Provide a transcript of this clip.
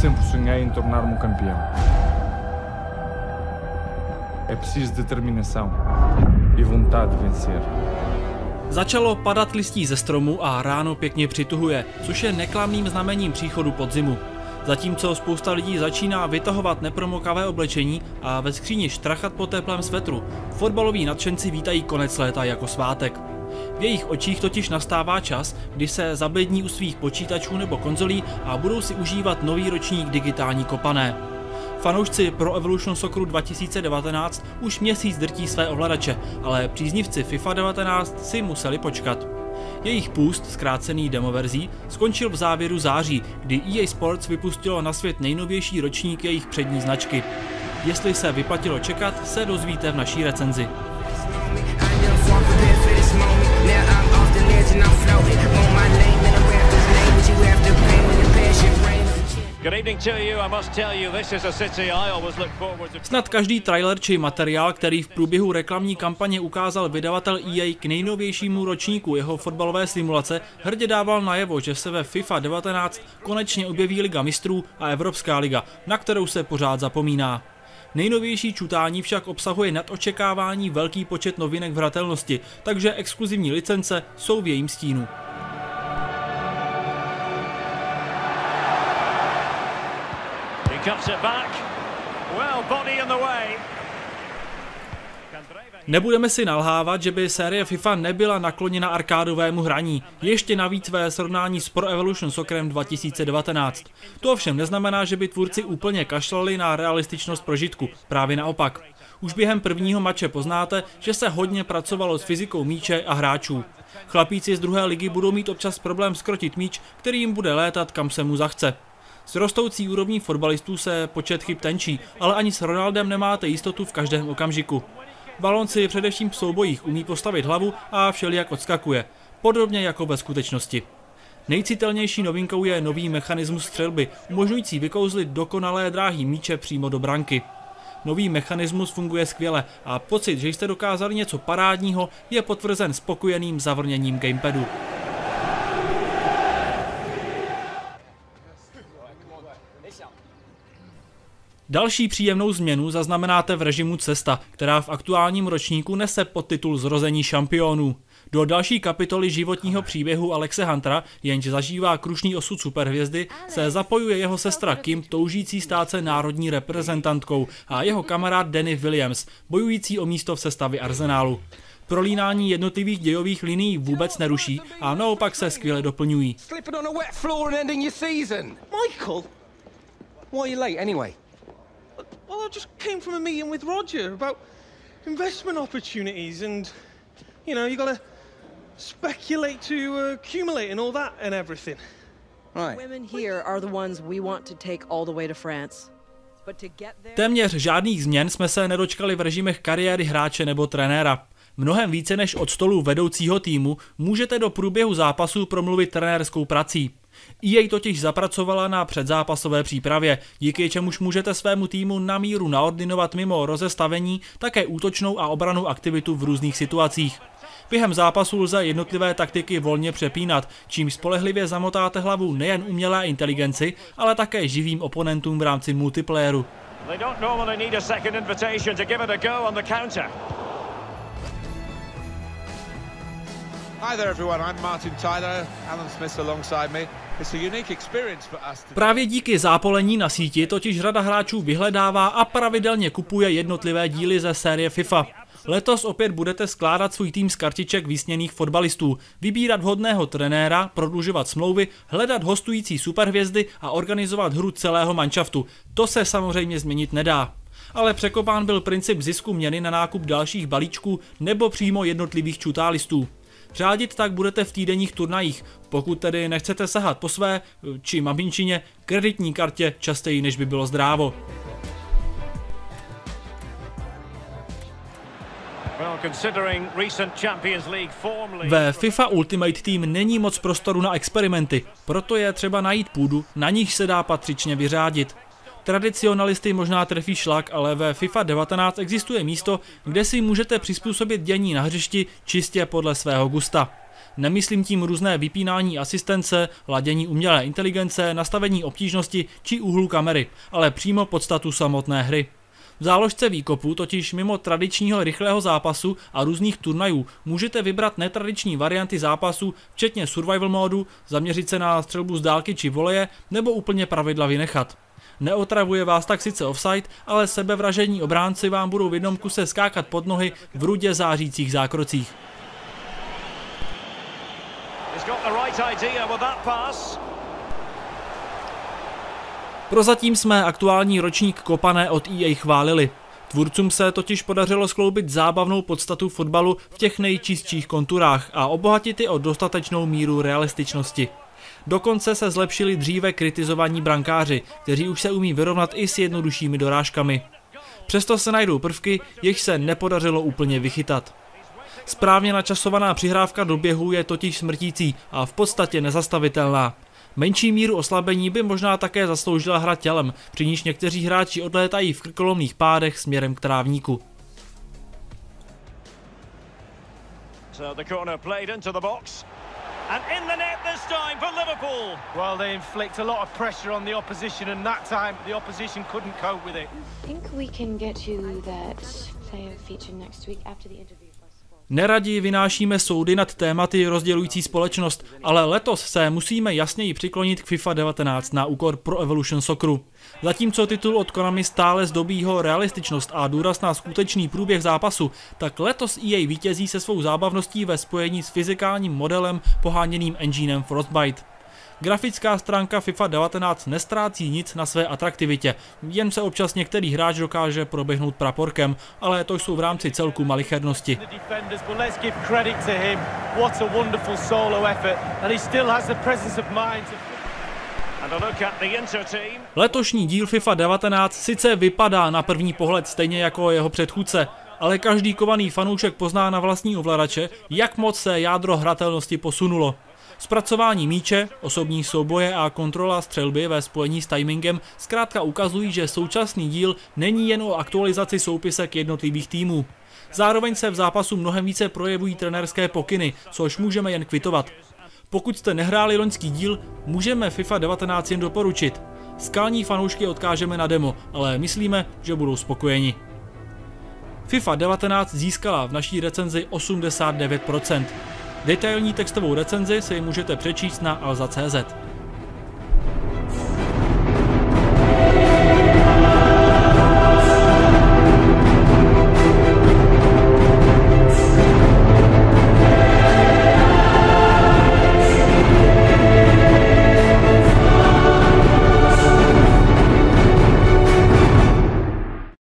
Sempre sonhei em tornar-me um campeão. É preciso determinação e vontade de vencer. Začalo padat listí ze stromu a ráno pěkně přituhuje, což je neklamným znamením příchodu podzimu. Zatímco spousta lidí začíná vytahovat nepromokavé oblečení a ve skříni štrachat po teplém svetru, fotbaloví nadšenci vítají konec léta jako svátek. V jejich očích totiž nastává čas, kdy se zabední u svých počítačů nebo konzolí a budou si užívat nový ročník digitální kopané. Fanoušci pro Evolution Socceru 2019 už měsíc drtí své ovladače, ale příznivci FIFA 19 si museli počkat. Jejich půst, zkrácený demoverzí, skončil v závěru září, kdy EA Sports vypustilo na svět nejnovější ročník jejich přední značky. Jestli se vyplatilo čekat, se dozvíte v naší recenzi. Snad každý trailer či materiál, který v průběhu reklamní kampaně ukázal vydavatel EA k nejnovějšímu ročníku jeho fotbalové simulace, hrdě dával najevo, že se ve FIFA 19 konečně objeví Liga mistrů a Evropská liga, na kterou se pořád zapomíná. Nejnovější čutání však obsahuje nad očekávání velký počet novinek v hratelnosti, takže exkluzivní licence jsou v jejím stínu. Nebudeme si nalhávat, že by série FIFA nebyla nakloněna arkádovému hraní, ještě navíc ve srovnání s Pro Evolution Soccerem 2019. To ovšem neznamená, že by tvůrci úplně kašlali na realističnost prožitku, právě naopak. Už během prvního mače poznáte, že se hodně pracovalo s fyzikou míče a hráčů. Chlapíci z druhé ligy budou mít občas problém skrotit míč, který jim bude létat kam se mu zachce. S rostoucí úrovní fotbalistů se počet chyb tenčí, ale ani s Ronaldem nemáte jistotu v každém okamžiku. Balon si především v soubojích umí postavit hlavu a všelijak odskakuje, podobně jako ve skutečnosti. Nejcitelnější novinkou je nový mechanismus střelby, umožňující vykouzlit dokonalé dráhy míče přímo do branky. Nový mechanismus funguje skvěle a pocit, že jste dokázali něco parádního, je potvrzen spokojeným zavrněním gamepadu. Další příjemnou změnu zaznamenáte v režimu Cesta, která v aktuálním ročníku nese podtitul Zrození šampionů. Do další kapitoly životního příběhu Alexe Huntera, jenž zažívá krušný osud superhvězdy, se zapojuje jeho sestra Kim, toužící stát se národní reprezentantkou, a jeho kamarád Danny Williams, bojující o místo v sestavě Arsenálu. Prolínání jednotlivých dějových linií vůbec neruší a naopak se skvěle doplňují. Michael, why are you late anyway? Well, I just came from a meeting with Roger about investment opportunities and, you know, you gotta speculate to uh, accumulate and all that and everything. Right. Women here are the ones we want to take all the way to France. Téměř žádných změn jsme se nedočkali v režimech kariéry hráče nebo trenéra. Mnohem více než od stolu vedoucího týmu můžete do průběhu zápasu promluvit trenérskou prací. EA totiž zapracovala na předzápasové přípravě, díky čemuž můžete svému týmu na míru naordinovat mimo rozestavení také útočnou a obranou aktivitu v různých situacích. Během zápasu lze jednotlivé taktiky volně přepínat, čím spolehlivě zamotáte hlavu nejen umělé inteligenci, ale také živým oponentům v rámci multiplayeru. Hi there everyone, I'm Martin Tyler, Alan Smith alongside me. Právě díky zápolení na síti totiž řada hráčů vyhledává a pravidelně kupuje jednotlivé díly ze série FIFA. Letos opět budete skládat svůj tým z kartiček vysněných fotbalistů, vybírat vhodného trenéra, prodlužovat smlouvy, hledat hostující superhvězdy a organizovat hru celého manšaftu. To se samozřejmě změnit nedá. Ale překopán byl princip zisku měny na nákup dalších balíčků nebo přímo jednotlivých čutálistů. Řádit tak budete v týdenních turnajích, pokud tedy nechcete sahat po své, či maminčině, kreditní kartě častěji než by bylo zdrávo. Ve FIFA Ultimate Team není moc prostoru na experimenty, proto je třeba najít půdu, na níž se dá patřičně vyřádit. Tradicionalisty možná trefí šlak, ale ve FIFA 19 existuje místo, kde si můžete přizpůsobit dění na hřišti čistě podle svého gusta. Nemyslím tím různé vypínání asistence, ladění umělé inteligence, nastavení obtížnosti či úhlu kamery, ale přímo podstatu samotné hry. V záložce výkopu totiž mimo tradičního rychlého zápasu a různých turnajů můžete vybrat netradiční varianty zápasu, včetně survival módu, zaměřit se na střelbu z dálky či voleje nebo úplně pravidla vynechat. Neotravuje vás tak sice offside, ale sebevražení obránci vám budou v jednom kuse skákat pod nohy v rudě zářících zákrocích. Prozatím jsme aktuální ročník kopané od EA chválili. Tvůrcům se totiž podařilo skloubit zábavnou podstatu fotbalu v těch nejčistších konturách a obohatit je o dostatečnou míru realističnosti. Dokonce se zlepšili dříve kritizovaní brankáři, kteří už se umí vyrovnat i s jednoduššími dorážkami. Přesto se najdou prvky, jež se nepodařilo úplně vychytat. Správně načasovaná přihrávka do běhu je totiž smrtící a v podstatě nezastavitelná. Menší míru oslabení by možná také zasloužila hra tělem, při níž někteří hráči odlétají v krkolomných pádech směrem k trávníku. So the corner played into the box. And in the net this time for Liverpool. Well, they inflict a lot of pressure on the opposition, and that time the opposition couldn't cope with it. I think we can get to that player feature next week after the interview. Neradi vynášíme soudy nad tématy rozdělující společnost, ale letos se musíme jasněji přiklonit k FIFA 19 na úkor Pro Evolution Socceru. Zatímco titul od Konami stále zdobí ho realističnost a důraz na skutečný průběh zápasu, tak letos EA vítězí se svou zábavností ve spojení s fyzikálním modelem poháněným enginem Frostbite. Grafická stránka FIFA 19 nestrácí nic na své atraktivitě, jen se občas některý hráč dokáže proběhnout praporkem, ale to jsou v rámci celku malichernosti. Letošní díl FIFA 19 sice vypadá na první pohled stejně jako jeho předchůdce, ale každý kovaný fanoušek pozná na vlastní ovladače, jak moc se jádro hratelnosti posunulo. Zpracování míče, osobní souboje a kontrola střelby ve spojení s timingem zkrátka ukazují, že současný díl není jen o aktualizaci soupisek jednotlivých týmů. Zároveň se v zápasu mnohem více projevují trenérské pokyny, což můžeme jen kvitovat. Pokud jste nehráli loňský díl, můžeme FIFA 19 jen doporučit. Skalní fanoušky odkážeme na demo, ale myslíme, že budou spokojeni. FIFA 19 získala v naší recenzi 89%. Detailní textovou recenzi si můžete přečíst na alza.cz.